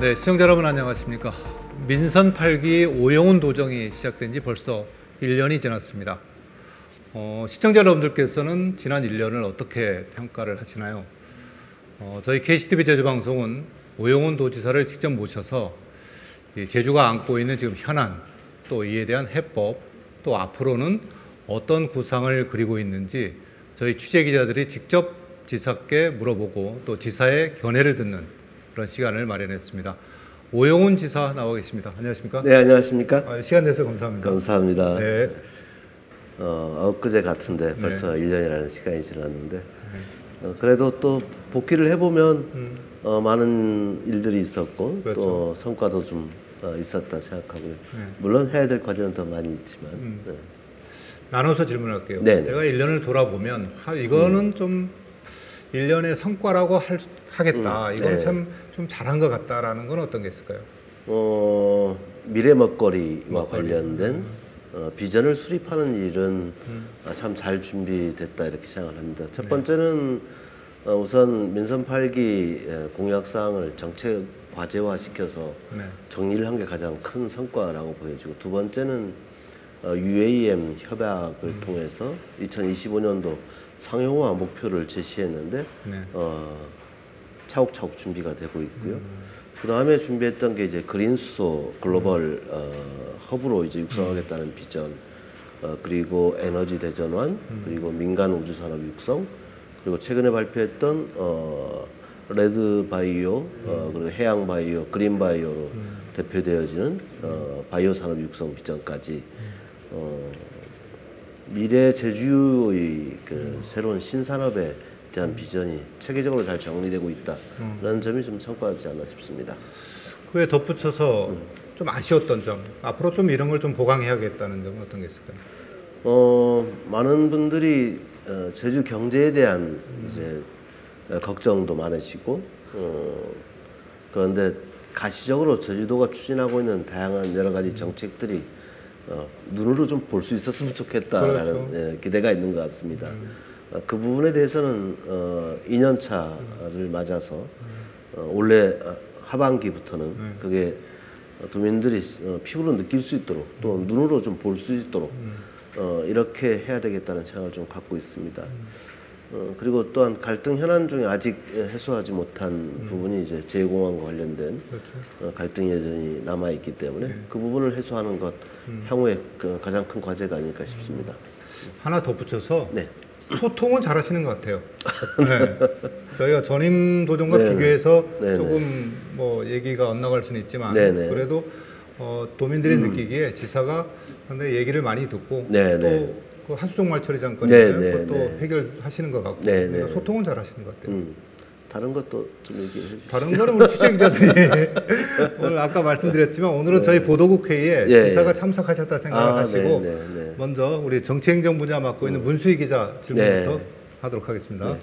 네, 시청자 여러분 안녕하십니까. 민선 8기 오영훈 도정이 시작된 지 벌써 1년이 지났습니다. 어, 시청자 여러분들께서는 지난 1년을 어떻게 평가를 하시나요? 어, 저희 KCTV 제주방송은 오영훈 도지사를 직접 모셔서 이 제주가 안고 있는 지금 현안, 또 이에 대한 해법, 또 앞으로는 어떤 구상을 그리고 있는지 저희 취재 기자들이 직접 지사께 물어보고 또 지사의 견해를 듣는 그런 시간을 마련했습니다. 오영훈 지사 나와 계십니다. 안녕하십니까? 네, 안녕하십니까? 아, 시간 내서 감사합니다. 감사합니다. 네. 어, 엊그제 같은데 벌써 1년이라는 시간이 지났는데 어, 그래도 또 복귀를 해보면 음, 어, 많은 일들이 있었고 그렇죠. 또 성과도 좀 어, 있었다 생각하고요. 네. 물론 해야 될 과제는 더 많이 있지만 음. 네. 나눠서 질문할게요. 네네. 제가 1년을 돌아보면 하, 이거는 좀 1년의 성과라고 할, 하겠다. 음, 이거는 네. 참 좀 잘한 것 같다라는 건 어떤 게 있을까요? 어, 미래 먹거리와 먹거리. 관련된 어, 비전을 수립하는 일은 음. 아, 참잘 준비됐다 이렇게 생각을 합니다. 첫 번째는 어, 우선 민선 8기 공약 사항을 정책 과제화 시켜서 네. 정리를 한 게 가장 큰 성과라고 보여지고 두 번째는 어, UAM 협약을 통해서 2025년도 상용화 목표를 제시했는데 네. 어, 차곡차곡 준비가 되고 있고요. 그 다음에 준비했던 게 이제 그린 수소 글로벌 어, 허브로 이제 육성하겠다는 비전, 어, 그리고 에너지 대전환, 그리고 민간 우주 산업 육성, 그리고 최근에 발표했던 어, 레드 바이오, 어, 그리고 해양 바이오, 그린 바이오로 대표되어지는 어, 바이오 산업 육성 비전까지 어, 미래 제주의 그 새로운 신산업에 대한 비전이 체계적으로 잘 정리되고 있다라는 점이 좀 성과지 않나 싶습니다. 그에 덧붙여서 좀 아쉬웠던 점, 앞으로 좀 이런 걸 좀 보강해야겠다는 점은 어떤 게 있을까요? 어, 많은 분들이 어, 제주 경제에 대한 이제 어, 걱정도 많으시고 어, 그런데 가시적으로 제주도가 추진하고 있는 다양한 여러 가지 정책들이 어, 눈으로 좀 볼 수 있었으면 좋겠다라는 그렇죠. 예, 기대가 있는 것 같습니다. 어, 그 부분에 대해서는 어, 2년 차를 맞아서 어, 올해 어, 하반기부터는 그게 어, 도민들이 어, 피부로 느낄 수 있도록 또 눈으로 좀 볼 수 있도록 어, 이렇게 해야 되겠다는 생각을 좀 갖고 있습니다. 어, 그리고 또한 갈등 현안 중에 아직 해소하지 못한 부분이 이제 제공항과 관련된 그렇죠. 어, 갈등 여전히 남아 있기 때문에 그 부분을 해소하는 것 향후에 그 가장 큰 과제가 아닐까 싶습니다. 하나 덧붙여서 네. 소통은 잘 하시는 것 같아요. 네. 저희가 전임 도전과 네. 비교해서 네, 네. 조금 뭐 얘기가 엇나갈 수는 있지만 네, 네. 그래도 어, 도민들이 느끼기에 지사가 상당히 얘기를 많이 듣고 네, 네. 또그 말처리 장건인데 네, 네, 그것도 네. 해결하시는 것 같고 네, 그러니까 네. 소통은 잘 하시는 것 같아요. 음, 다른 것도 좀 얘기해 주시죠. 다른 거는 우리 취재 기자들이 오늘 아까 말씀드렸지만 오늘은 저희 보도국 회의에 예, 지사가 예. 참석하셨다 생각을 아, 하시고. 먼저 우리 정치행정 분야 맡고 있는 문수희 기자 질문부터 네. 하도록 하겠습니다.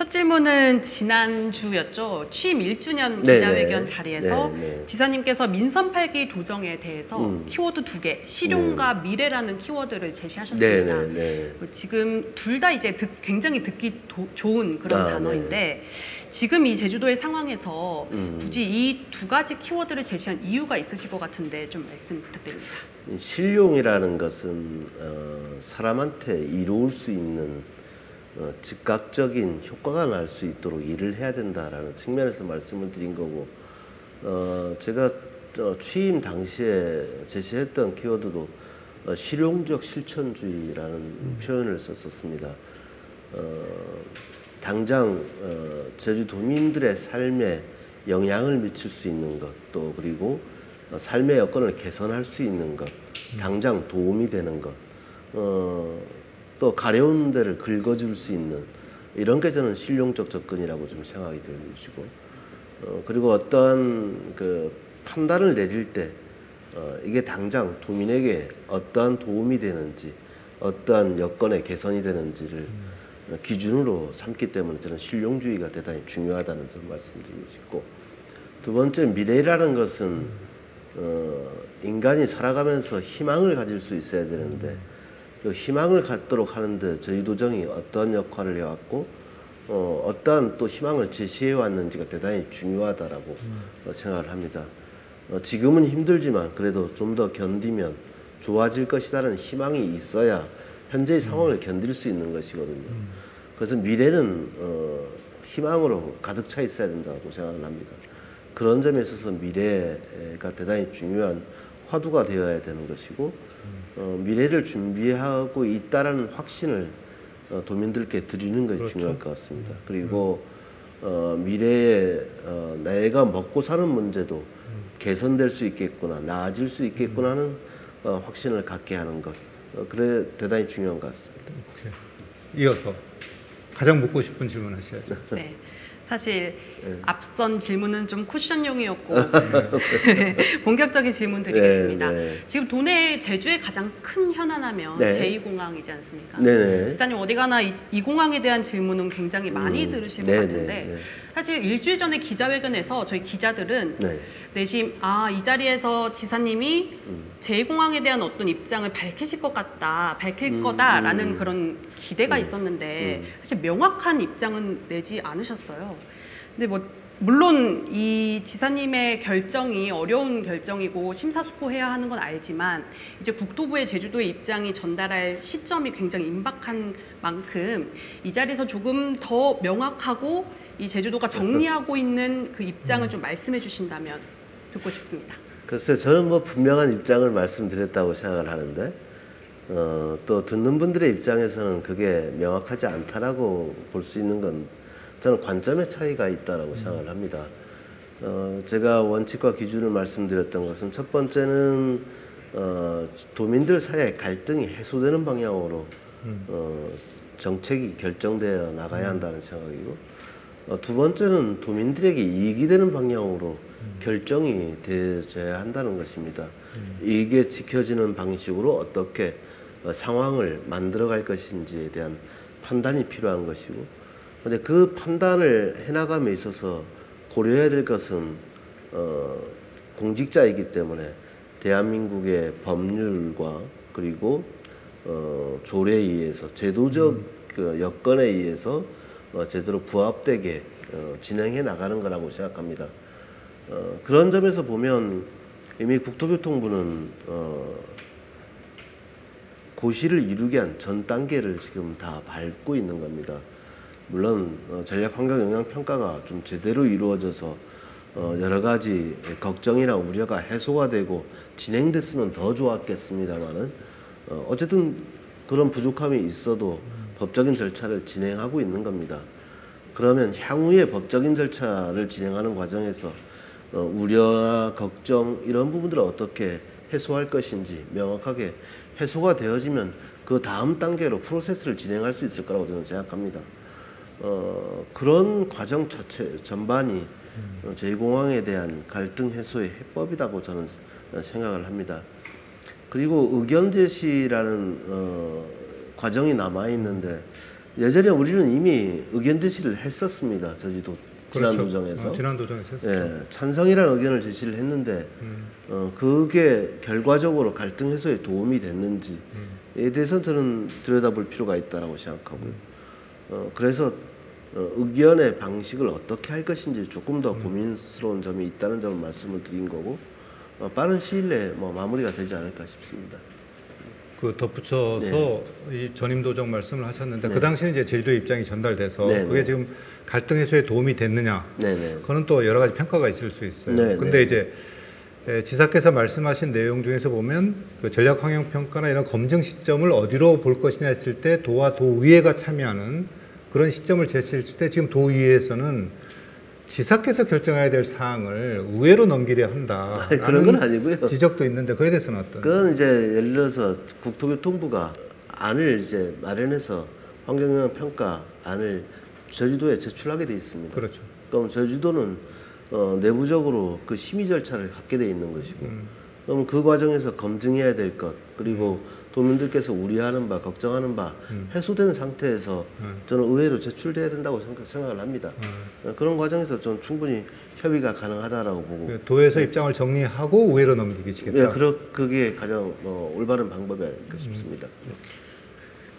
네. 첫 질문은 지난주였죠. 취임 1주년 네, 기자회견 네. 자리에서 네, 네. 지사님께서 민선 8기 도정에 대해서 음. 키워드 두 개, 실용과 미래라는 키워드를 네, 제시하셨습니다. 네, 네. 뭐 지금 둘 다 이제 듣- 굉장히 듣기 도- 좋은 그런 아, 단어인데 지금 이 제주도의 상황에서 음. 굳이 이 두 가지 키워드를 제시한 이유가 있으실 것 같은데 좀 말씀 부탁드립니다. 이 실용이라는 것은 어, 사람한테 이루을 수 있는 어, 즉각적인 효과가 날 수 있도록 일을 해야 된다라는 측면에서 말씀을 드린 거고 어, 제가 어, 취임 당시에 제시했던 키워드도 어, 실용적 실천주의라는 표현을 썼었습니다. 어, 당장 어, 제주도민들의 삶에 영향을 미칠 수 있는 것, 또 그리고 어, 삶의 여건을 개선할 수 있는 것, 당장 도움이 되는 것, 어, 또 가려운 데를 긁어줄 수 있는 이런 게 저는 실용적 접근이라고 좀 생각이 들고 어, 그리고 어떠한 그 판단을 내릴 때 어, 이게 당장 도민에게 어떠한 도움이 되는지 어떠한 여건의 개선이 되는지를 어, 기준으로 삼기 때문에 저는 실용주의가 대단히 중요하다는 점 말씀드리고 싶고 두 번째 미래라는 것은 어, 인간이 살아가면서 희망을 가질 수 있어야 되는데 그 희망을 갖도록 하는데 저희 도정이 어떤 역할을 해왔고 어, 어떠한 또 희망을 제시해 왔는지가 대단히 중요하다라고 어, 생각을 합니다. 어, 지금은 힘들지만 그래도 좀 더 견디면 좋아질 것이라는 희망이 있어야 현재의 상황을 견딜 수 있는 것이거든요. 그래서 미래는 어, 희망으로 가득 차 있어야 된다고 생각을 합니다. 그런 점에 있어서 미래가 대단히 중요한 화두가 되어야 되는 것이고 어, 미래를 준비하고 있다라는 확신을 어, 도민들께 드리는 것이 그렇죠. 중요할 것 같습니다. 그리고 어, 미래에 어, 내가 먹고 사는 문제도 개선될 수 있겠구나, 나아질 수 있겠구나는 어, 확신을 갖게 하는 것, 어, 그래 대단히 중요한 것 같습니다. 오케이. 이어서 가장 묻고 싶은 질문 하셔야죠. 네. 사실 네. 앞선 질문은 좀 쿠션용이었고 본격적인 질문 드리겠습니다. 네, 네. 지금 도내 제주의 가장 큰 현안하면 네. 제2공항이지 않습니까? 네네. 지사님 어디 가나 이, 이 공항에 대한 질문은 굉장히 많이 음, 들으실 것 네, 같은데 네, 네. 사실 일주일 전에 기자회견에서 저희 기자들은 네. 내심 아 이 자리에서 지사님이 음. 제2공항에 대한 어떤 입장을 밝히실 것 같다, 밝힐 음, 거다라는 음. 그런 기대가 음, 있었는데 음. 사실 명확한 입장은 내지 않으셨어요. 근데 뭐 물론 이 지사님의 결정이 어려운 결정이고 심사숙고해야 하는 건 알지만 이제 국토부의 제주도의 입장이 전달할 시점이 굉장히 임박한 만큼 이 자리에서 조금 더 명확하고 이 제주도가 정리하고 있는 그 입장을 좀 말씀해 주신다면 듣고 싶습니다. 글쎄 저는 뭐 분명한 입장을 말씀드렸다고 생각을 하는데 어, 또 듣는 분들의 입장에서는 그게 명확하지 않다라고 볼 수 있는 건 저는 관점의 차이가 있다라고 생각을 합니다. 어, 제가 원칙과 기준을 말씀드렸던 것은 첫 번째는 어, 도민들 사이의 갈등이 해소되는 방향으로 어, 정책이 결정되어 나가야 한다는 생각이고 어, 두 번째는 도민들에게 이익이 되는 방향으로 결정이 되어야 한다는 것입니다. 이게 지켜지는 방식으로 어떻게 어, 상황을 만들어갈 것인지에 대한 판단이 필요한 것이고, 근데 그 판단을 해나감에 있어서 고려해야 될 것은 어, 공직자이기 때문에 대한민국의 법률과 그리고 어, 조례에 의해서 제도적 그 여건에 의해서 어, 제대로 부합되게 어, 진행해 나가는 거라고 생각합니다. 어, 그런 점에서 보면 이미 국토교통부는 어, 고시를 이루게 한전 단계를 지금 다 밟고 있는 겁니다. 물론 어, 전략 환경 영향 평가가 좀 제대로 이루어져서 어, 여러 가지 걱정이나 우려가 해소가 되고 진행됐으면 더 좋았겠습니다만은 어, 어쨌든 그런 부족함이 있어도 법적인 절차를 진행하고 있는 겁니다. 그러면 향후에 법적인 절차를 진행하는 과정에서 어, 우려나 걱정 이런 부분들을 어떻게 해소할 것인지 명확하게 해소가 되어지면 그 다음 단계로 프로세스를 진행할 수 있을 거라고 저는 생각합니다. 어, 그런 과정 자체 전반이 어, 제2공항에 대한 갈등 해소의 해법이라고 저는 생각을 합니다. 그리고 의견 제시라는 어, 과정이 남아 있는데 예전에 우리는 이미 의견 제시를 했었습니다. 저지도 지난 그렇죠. 도정에서 어, 지난 도정에서. 예, 찬성이라는 의견을 제시를 했는데 음, 어, 그게 결과적으로 갈등 해소에 도움이 됐는지에 음. 대해서 저는 들여다볼 필요가 있다라고 생각하고요. 어, 그래서 어, 의견의 방식을 어떻게 할 것인지 조금 더 고민스러운 점이 있다는 점을 말씀을 드린 거고 어, 빠른 시일 내에 뭐 마무리가 되지 않을까 싶습니다. 그 덧붙여서 이 전임 도정 말씀을 하셨는데 네. 그 당시에 이제 제주도 입장이 전달돼서 네, 그게 네. 지금 갈등 해소에 도움이 됐느냐? 네네. 그거는 또 여러 가지 평가가 있을 수 있어요. 네, 근데 네. 이제 에, 지사께서 말씀하신 내용 중에서 보면 그 전략 환경 평가나 이런 검증 시점을 어디로 볼 것이냐 했을 때 도와 도의회가 참여하는 그런 시점을 제시했을 때 지금 도의회에서는 지사께서 결정해야 될 사항을 우회로 넘기려 한다. 아니, 그런 건 아니고요. 지적도 있는데 그에 대해서는 어떤? 그건 이제 예를 들어서 국토교통부가 안을 이제 마련해서 환경영향 평가 안을 제주도에 제출하게 돼 있습니다. 그렇죠. 그럼 제주도는 어, 내부적으로 그 심의 절차를 갖게 돼 있는 것이고, 음. 그럼 그 과정에서 검증해야 될 것, 그리고 도민들께서 우려하는 바, 걱정하는 바 음. 해소된 상태에서 음. 저는 의회로 제출돼야 된다고 생각, 생각을 합니다. 음. 어, 그런 과정에서 좀 충분히 협의가 가능하다라고 보고, 그 도에서 입장을 정리하고 우회로 넘기겠다. 예, 그러, 그게 가장 어, 올바른 방법이 아닐까 싶습니다.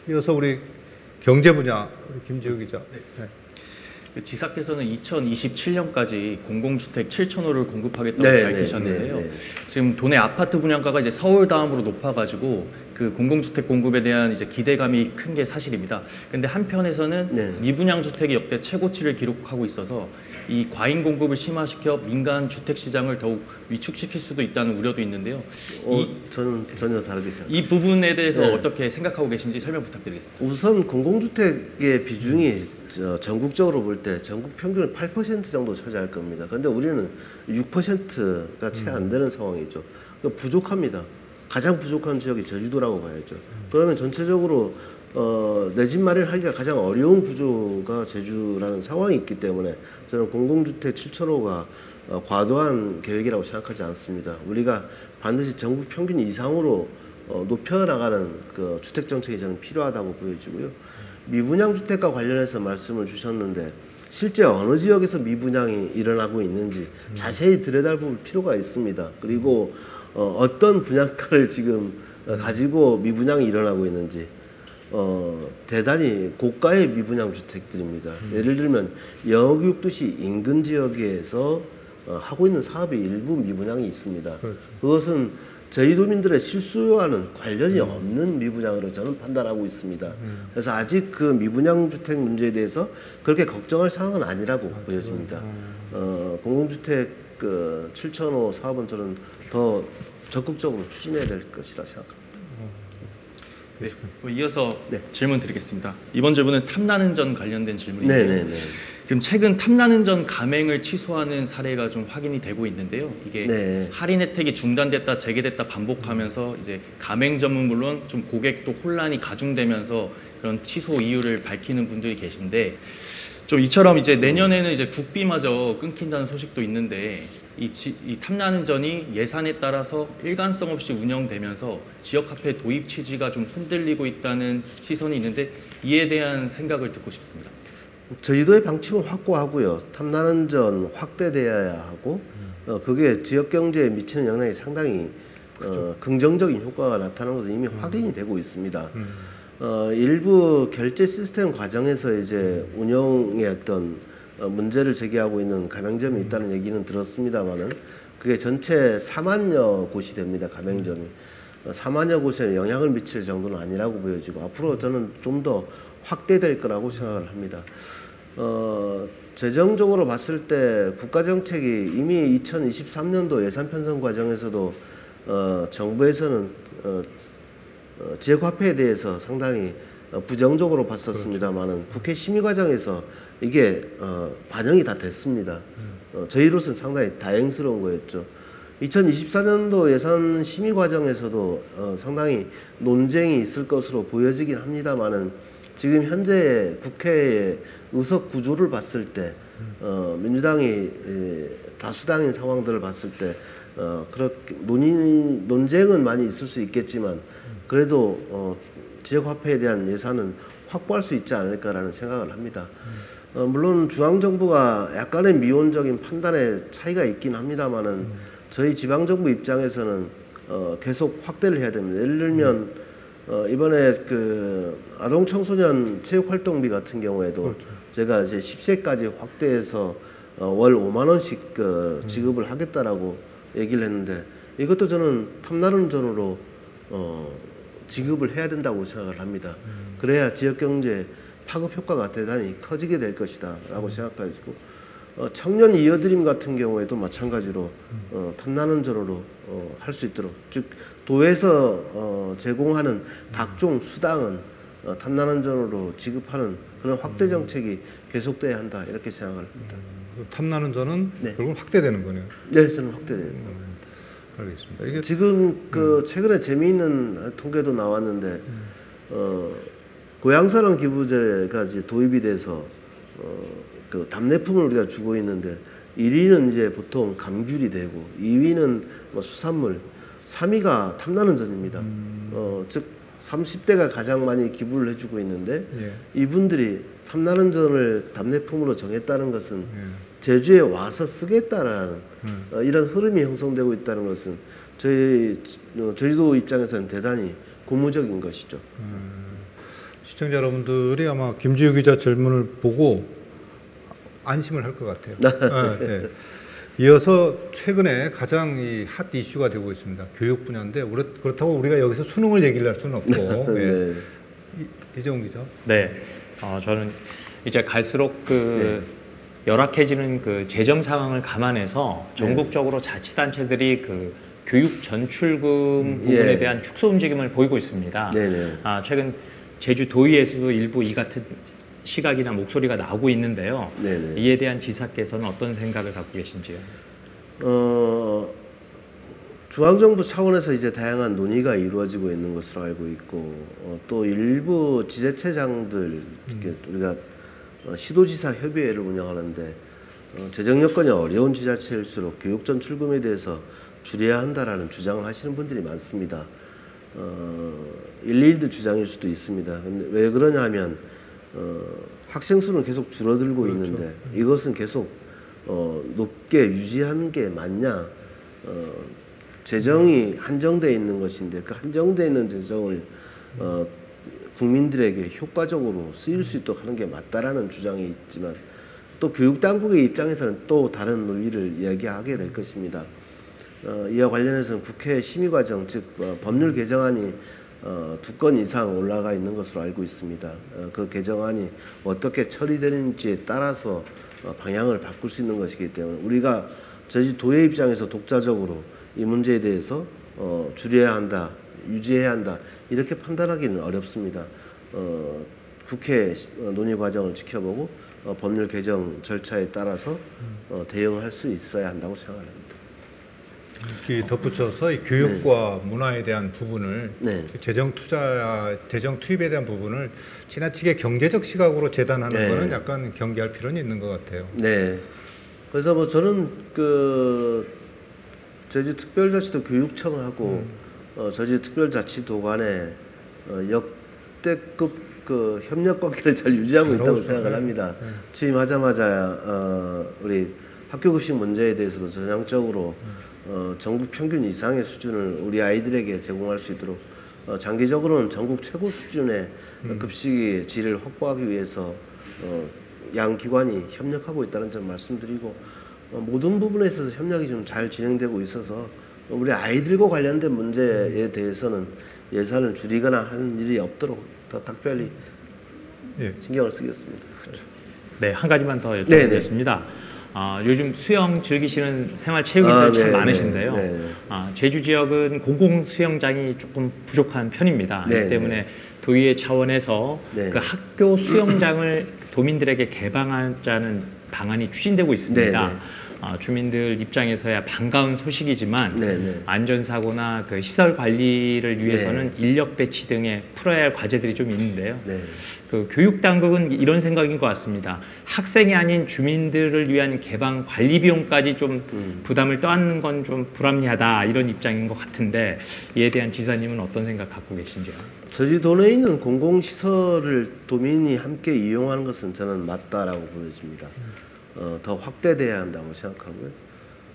이어서 우리 경제 분야 우리 김지우 기자. 네. 그 지사께서는 2027년까지 공공주택 7,000호를 공급하겠다고 네, 밝히셨는데요. 네, 네, 네. 지금 도내 아파트 분양가가 이제 서울 다음으로 높아가지고 그 공공주택 공급에 대한 이제 기대감이 큰 게 사실입니다. 근데 한편에서는 네. 미분양 주택이 역대 최고치를 기록하고 있어서 이 과잉 공급을 심화시켜 민간 주택 시장을 더욱 위축시킬 수도 있다는 우려도 있는데요. 어, 이, 저는 전혀 다르게 생각합니다. 이 부분에 대해서 네. 어떻게 생각하고 계신지 설명 부탁드리겠습니다. 우선 공공주택의 비중이 저 전국적으로 볼 때 전국 평균 8% 정도 차지할 겁니다. 근데 우리는 6%가 채 안 되는 상황이죠. 그 부족합니다. 가장 부족한 지역이 제주도라고 봐야죠. 그러면 전체적으로 어, 내 집 마련하기가 가장 어려운 구조가 제주라는 상황이 있기 때문에 저는 공공주택 7천호가 어, 과도한 계획이라고 생각하지 않습니다. 우리가 반드시 전국 평균 이상으로 어, 높여나가는 그 주택 정책이 저는 필요하다고 보여지고요. 미분양 주택과 관련해서 말씀을 주셨는데 실제 어느 지역에서 미분양이 일어나고 있는지 자세히 들여다볼 필요가 있습니다. 그리고 어, 어떤 분양가를 지금 어, 가지고 미분양이 일어나고 있는지 어, 대단히 고가의 미분양 주택들입니다. 예를 들면 영구육도시 인근 지역에서 어, 하고 있는 사업의 일부 미분양이 있습니다. 그렇죠. 그것은 저희 도민들의 실수와는 관련이 없는 미분양으로 저는 판단하고 있습니다. 그래서 아직 그 미분양 주택 문제에 대해서 그렇게 걱정할 상황은 아니라고 보여집니다. 어, 공공주택 그 7천호 사업은 저는 더 적극적으로 추진해야 될 것이라 생각합니다. 네. 그럼 이어서 네. 질문 드리겠습니다. 이번 질문은 탐나는 전 관련된 질문인데요. 네네네. 지금 최근 탐나는 전 가맹을 취소하는 사례가 좀 확인이 되고 있는데요. 이게 네. 할인 혜택이 중단됐다 재개됐다 반복하면서 이제 가맹점은 물론 좀 고객도 혼란이 가중되면서 그런 취소 이유를 밝히는 분들이 계신데 좀 이처럼 이제 내년에는 이제 국비마저 끊긴다는 소식도 있는데 이, 지, 이 탐나는 전이 예산에 따라서 일관성 없이 운영되면서 지역 화폐 도입 취지가 좀 흔들리고 있다는 시선이 있는데 이에 대한 생각을 듣고 싶습니다. 저희도의 방침은 확고하고요. 탐나는 전 확대돼야 하고 어, 그게 지역 경제에 미치는 영향이 상당히 어, 긍정적인 효과가 나타나는 것은 이미 확인이 되고 있습니다. 어, 일부 결제 시스템 과정에서 이제 운영의 어떤 어, 문제를 제기하고 있는 가맹점이 있다는 얘기는 들었습니다만은 그게 전체 4만여 곳이 됩니다. 가맹점이. 어, 4만여 곳에 영향을 미칠 정도는 아니라고 보여지고 앞으로 저는 좀 더 확대될 거라고 생각을 합니다. 어, 재정적으로 봤을 때 국가 정책이 이미 2023년도 예산 편성 과정에서도 어, 정부에서는 어, 어, 지역화폐에 대해서 상당히 어, 부정적으로 봤었습니다만은 국회 심의 과정에서 이게 어, 반영이 다 됐습니다. 어, 저희로서는 상당히 다행스러운 거였죠. 2024년도 예산 심의 과정에서도 어, 상당히 논쟁이 있을 것으로 보여지긴 합니다만은 지금 현재 국회의 의석 구조를 봤을 때 어, 민주당이 에, 다수당인 상황들을 봤을 때 어, 그렇게 논의 논쟁은 많이 있을 수 있겠지만 그래도 어, 지역 화폐에 대한 예산은 확보할 수 있지 않을까라는 생각을 합니다. 어, 물론 중앙 정부가 약간의 미온적인 판단에 차이가 있긴 합니다만은 저희 지방 정부 입장에서는 어, 계속 확대를 해야 됩니다. 예를 들면 어, 이번에 그 아동 청소년 체육 활동비 같은 경우에도 제가 이제 10세까지 확대해서 어, 월 5만 원씩 그 지급을 하겠다라고 얘기를 했는데 이것도 저는 탐나는 전으로 어, 지급을 해야 된다고 생각을 합니다. 그래야 지역 경제 파급 효과가 대단히 커지게 될 것이다라고 생각하시고 어, 청년 이어드림 같은 경우에도 마찬가지로 어, 탐나는 전으로 어, 할 수 있도록 즉 도에서 어, 제공하는 각종 수당은 어, 탐나는 전으로 지급하는 그런 확대 정책이 계속돼야 한다 이렇게 생각을 합니다. 그 탐나는 전은 네. 결국 확대되는 거네요. 네, 저는 확대돼요. 알겠습니다. 이게 지금 그 최근에 재미있는 통계도 나왔는데 어, 고향사랑 기부제가 이제 도입이 돼서 어, 그 답례품을 우리가 주고 있는데 1위는 이제 보통 감귤이 되고 2위는 뭐 수산물, 3위가 탐나는 전입니다. 어, 즉 30대가 가장 많이 기부를 해주고 있는데 예. 이분들이 탐나는 전을 답례품으로 정했다는 것은 예. 제주에 와서 쓰겠다라는 음. 어, 이런 흐름이 형성되고 있다는 것은 저희 어, 저희도 입장에서는 대단히 고무적인 것이죠. 시청자 여러분들이 아마 김지우 기자 질문을 보고 안심을 할 것 같아요. 네, 네. 이어서 최근에 가장 이 핫 이슈가 되고 있습니다. 교육 분야인데 그렇다고 우리가 여기서 수능을 얘기를 할 수는 없고 예. 네. 이정훈 기자. 네, 어, 저는 이제 갈수록 그 열악해지는 그 재정 상황을 감안해서 전국적으로 자치단체들이 그 교육 전출금 부분에 예. 대한 축소 움직임을 보이고 있습니다. 네네. 아, 최근 제주 도의에서도 일부 이 같은 시각이나 목소리가 나오고 있는데요. 네네. 이에 대한 지사께서는 어떤 생각을 갖고 계신지요? 어, 중앙정부 차원에서 이제 다양한 논의가 이루어지고 있는 것으로 알고 있고 어, 또 일부 지자체장들 이렇게 우리가 어, 시도지사 협의회를 운영하는데 어, 재정 여건이 어려운 지자체일수록 교육 전 출금에 대해서 줄여야 한다라는 주장을 하시는 분들이 많습니다. 어, 일일드 주장일 수도 있습니다. 근데 왜 그러냐면 어, 학생 수는 계속 줄어들고 있는데 이것은 계속 어, 높게 유지하는 게 맞냐? 어, 재정이 한정돼 있는 것인데 그 한정돼 있는 재정을 어, 국민들에게 효과적으로 쓰일 수 있도록 하는 게 맞다라는 주장이 있지만 또 교육 당국의 입장에서는 또 다른 논리를 이야기하게 될 것입니다. 어, 이와 관련해서는 국회 심의 과정 즉 어, 법률 개정안이 어, 두 건 이상 올라가 있는 것으로 알고 있습니다. 어, 그 개정안이 어떻게 처리되는지에 따라서 어, 방향을 바꿀 수 있는 것이기 때문에 우리가 저희 도의 입장에서 독자적으로 이 문제에 대해서 어, 줄여야 한다, 유지해야 한다 이렇게 판단하기는 어렵습니다. 어, 국회 시- 어, 논의 과정을 지켜보고 어, 법률 개정 절차에 따라서 어, 대응할 수 있어야 한다고 생각합니다. 이렇게 덧붙여서 이 교육과 문화에 대한 부분을 네. 재정 투자, 재정 투입에 대한 부분을 지나치게 경제적 시각으로 재단하는 네. 거는 약간 경계할 필요는 있는 것 같아요. 네. 그래서 뭐 저는 그 제주 특별자치도 교육청하고 어, 제주 특별자치도 간에 어, 역대급 그 협력 관계를 잘 유지하고 잘 있다고. 생각을 네. 합니다. 네. 취임하자마자 어, 우리 학교 급식 문제에 대해서도 전향적으로 어, 전국 평균 이상의 수준을 우리 아이들에게 제공할 수 있도록 어, 장기적으로는 전국 최고 수준의 급식의 질을 확보하기 위해서 어, 양 기관이 협력하고 있다는 점 말씀드리고 어, 모든 부분에 있어서 협력이 좀 잘 진행되고 있어서 우리 아이들과 관련된 문제에 대해서는 예산을 줄이거나 하는 일이 없도록 더 각별히 예. 신경을 쓰겠습니다. 네, 한 가지만 더 네, 여쭤보겠습니다. 아, 요즘 수영 즐기시는 생활 체육인들 아, 참 네, 많으신데요. 네, 네. 아, 제주 지역은 공공 수영장이 조금 부족한 편입니다. 네, 이 때문에 도의회 차원에서 네. 그 학교 수영장을 도민들에게 개방하자는 방안이 추진되고 있습니다. 네, 네. 아, 주민들 입장에서야 반가운 소식이지만 네, 네. 안전사고나 그 시설 관리를 위해서는 인력 배치 등의 풀어야 할 과제들이 좀 있는데요. 네. 그 교육 당국은 이런 생각인 것 같습니다. 학생이 아닌 주민들을 위한 개방 관리 비용까지 좀 음. 부담을 떠안는 건 좀 불합리하다 이런 입장인 것 같은데 이에 대한 지사님은 어떤 생각 갖고 계신지요? 저지도내에 있는 공공시설을 도민이 함께 이용하는 것은 저는 맞다라고 보여집니다. 어, 더 확대돼야 한다고 생각하고요.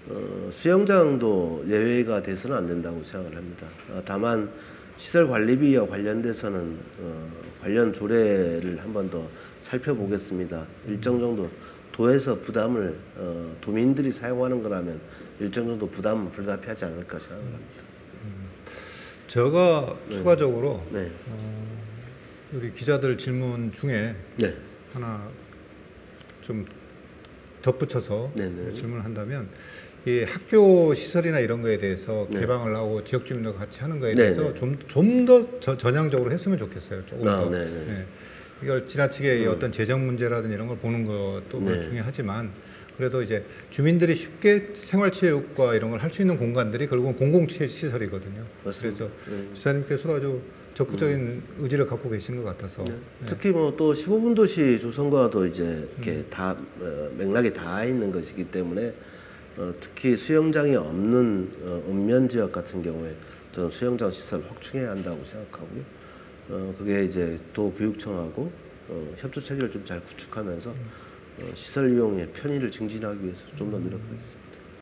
어, 수영장도 예외가 돼서는 안 된다고 생각을 합니다. 어, 다만 시설 관리비와 관련돼서는 어, 관련 조례를 한 번 더 살펴보겠습니다. 일정 정도 도에서 부담을 어, 도민들이 사용하는 거라면 일정 정도 부담은 불가피하지 않을까 생각합니다. 제가 네. 추가적으로 네, 어, 우리 기자들 질문 중에 네, 하나 좀 덧붙여서 네네. 질문을 한다면 이 학교 시설이나 이런 거에 대해서 네. 개방을 하고 지역 주민들과 같이 하는 거에. 대해서 좀 좀 더 전향적으로 했으면 좋겠어요. 조금 아, 더. 네. 이걸 지나치게 이 음. 어떤 재정 문제라든지 이런 걸 보는 것도 네. 중요하지만 그래도 이제 주민들이 쉽게 생활체육과 이런 걸 할 수 있는 공간들이 결국은 공공시설이거든요. 맞습니다. 그래서 네. 지사님께서도 아주 적극적인 의지를 갖고 계신 것 같아서 네. 네. 특히 뭐 또 15분 도시 조성과도 이제 이렇게 음. 다 어, 맥락이 다 있는 것이기 때문에 어, 특히 수영장이 없는 어, 읍면 지역 같은 경우에 저는 수영장 시설 확충해야 한다고 생각하고요. 어, 그게 이제 도 교육청하고 어, 협조 체계를 좀 잘 구축하면서 어, 시설 이용의 편의를 증진하기 위해서 좀 더 노력하겠습니다.